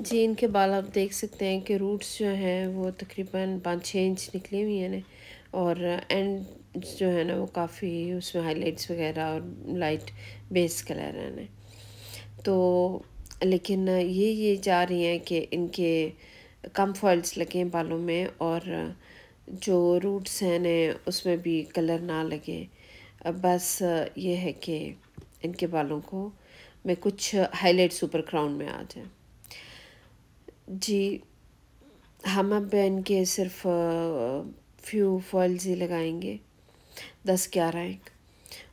जी, इनके बाल आप देख सकते हैं कि रूट्स जो हैं, वो तकरीबन पाँच छः इंच निकली हुई हैं और एंड जो है ना, वो काफ़ी उसमें हाइलाइट्स वगैरह और लाइट बेस कलर है तो लेकिन ये ये जा रही हैं कि इनके कम फॉल्स लगे बालों में और जो रूट्स हैं ने उसमें भी कलर ना लगे। बस ये है कि इनके बालों को मैं कुछ हाईलाइट ऊपर क्राउन में आ जाए जी, हम अब इनके सिर्फ़ फ्यू फॉल्स ही लगाएँगे, दस ग्यारह एक,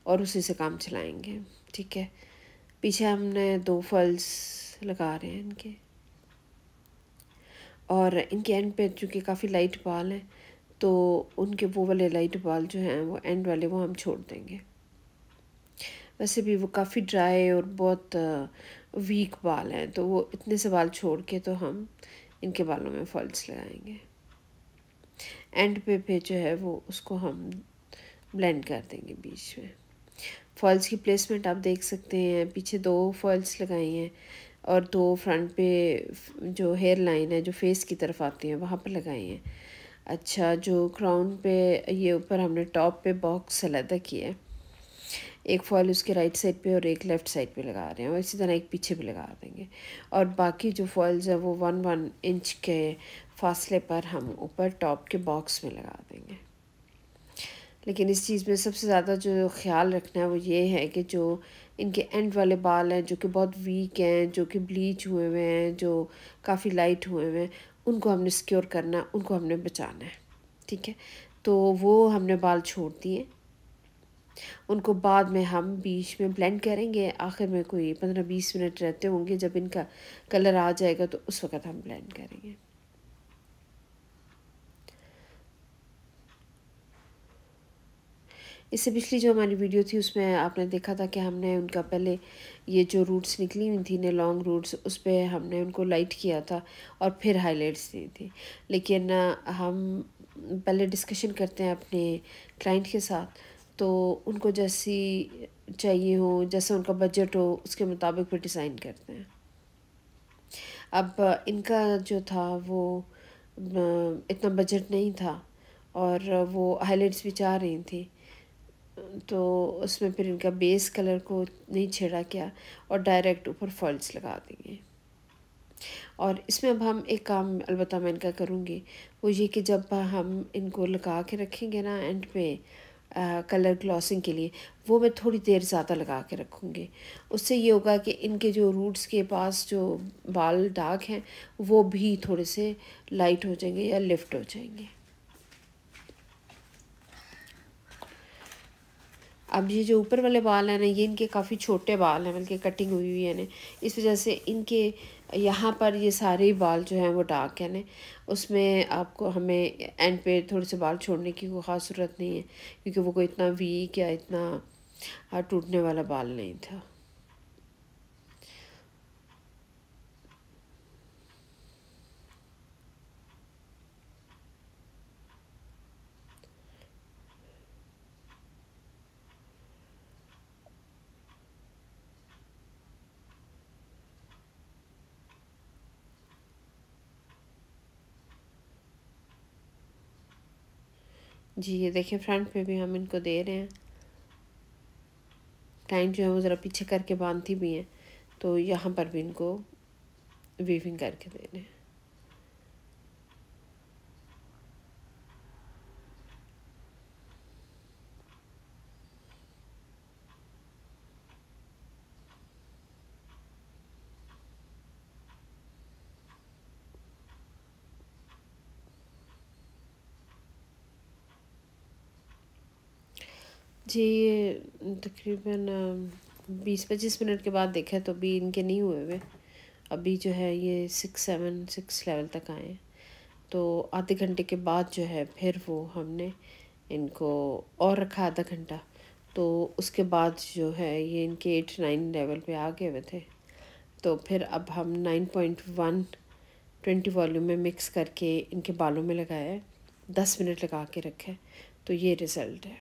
और उसी से काम चलाएँगे, ठीक है? पीछे हमने दो फॉल्स लगा रहे हैं इनके। और इनके एंड पे चूँकि काफ़ी लाइट बाल हैं तो उनके वो वाले लाइट बाल जो हैं, वो एंड वाले वो हम छोड़ देंगे। वैसे भी वो काफ़ी ड्राई और बहुत वीक बाल हैं तो वो इतने से बाल छोड़ के तो हम इनके बालों में फॉल्स लगाएँगे। एंड पे पे जो है वो उसको हम ब्लेंड कर देंगे बीच में। फॉल्स की प्लेसमेंट आप देख सकते हैं, पीछे दो फॉल्स लगाई हैं और दो फ्रंट पे जो हेयर लाइन है, जो फेस की तरफ़ आती है, वहाँ पर लगाई हैं। अच्छा जो क्राउन पे, ये ऊपर हमने टॉप पे बॉक्स अलहदा किया है। एक फॉल उसके राइट साइड पे और एक लेफ़्ट साइड पे लगा रहे हैं और इसी तरह एक पीछे भी लगा देंगे। और बाकी जो फॉल्स है वो वन वन इंच के फासले पर हम ऊपर टॉप के बॉक्स में लगा देंगे। लेकिन इस चीज़ में सबसे ज़्यादा जो ख्याल रखना है वो ये है कि जो इनके एंड वाले बाल हैं, जो कि बहुत वीक हैं, जो कि ब्लीच हुए हुए हैं, जो काफ़ी लाइट हुए हुए हैं, उनको हमने सिक्योर करना है, उनको हमने बचाना है। ठीक है? तो वो हमने बाल छोड़ दिए। उनको बाद में हम बीच में ब्लेंड करेंगे। आखिर में कोई पंद्रह बीस मिनट रहते होंगे, जब इनका कलर आ जाएगा तो उस वक़्त हम ब्लेंड करेंगे। इससे पिछली जो हमारी वीडियो थी, उसमें आपने देखा था कि हमने उनका पहले ये जो रूट्स निकली हुई थी ने लॉन्ग रूट्स उस पर हमने उनको लाइट किया था और फिर हाईलाइट्स दी थी। लेकिन हम पहले डिस्कशन करते हैं अपने क्लाइंट के साथ तो उनको जैसी चाहिए हो, जैसा उनका बजट हो, उसके मुताबिक फिर डिज़ाइन करते हैं। अब, इनका जो था, वो इतना बजट नहीं था और वो हाईलाइट्स भी चाह रही थी। तो उसमें फिर इनका बेस कलर को नहीं छेड़ा किया और डायरेक्ट ऊपर फॉल्स लगा देंगे और इसमें अब हम एक काम अलबत् मैं इनका करूँगी, वो ये कि जब हम इनको लगा के रखेंगे ना एंड पे कलर ग्लॉसिंग के लिए, वो मैं थोड़ी देर ज़्यादा लगा के रखूँगी। उससे ये होगा कि इनके जो रूट्स के पास जो बाल डार्क हैं, वो भी थोड़े से लाइट हो जाएँगे या लिफ्ट हो जाएँगे। अब ये जो ऊपर वाले बाल हैं ना, ये इनके काफ़ी छोटे बाल हैं, बल्कि कटिंग हुई हुई है ना इस वजह से इनके यहाँ पर ये सारे बाल जो हैं वो डार्क हैं ना उसमें आपको हमें एंड पे थोड़े से बाल छोड़ने की कोई ख़ास ज़रूरत नहीं है, क्योंकि वो कोई इतना वीक या इतना टूटने वाला बाल नहीं था। जी ये देखिए फ्रंट पे भी हम इनको दे रहे हैं। टाइम जो है वो ज़रा पीछे करके बांधती भी हैं तो यहाँ पर भी इनको वीविंग करके दे रहे हैं। जी, ये तकरीबन बीस पच्चीस मिनट के बाद देखा तो अभी इनके नहीं हुए हुए। अभी जो है ये सिक्स सेवन सिक्स लेवल तक आए तो आधे घंटे के बाद जो है फिर वो हमने इनको और रखा आधा घंटा। तो उसके बाद जो है ये इनके एट नाइन लेवल पे आ गए हुए थे। तो फिर अब हम nine point one twenty volume में मिक्स करके इनके बालों में लगाया है। दस मिनट लगा के रखे तो ये रिज़ल्ट है।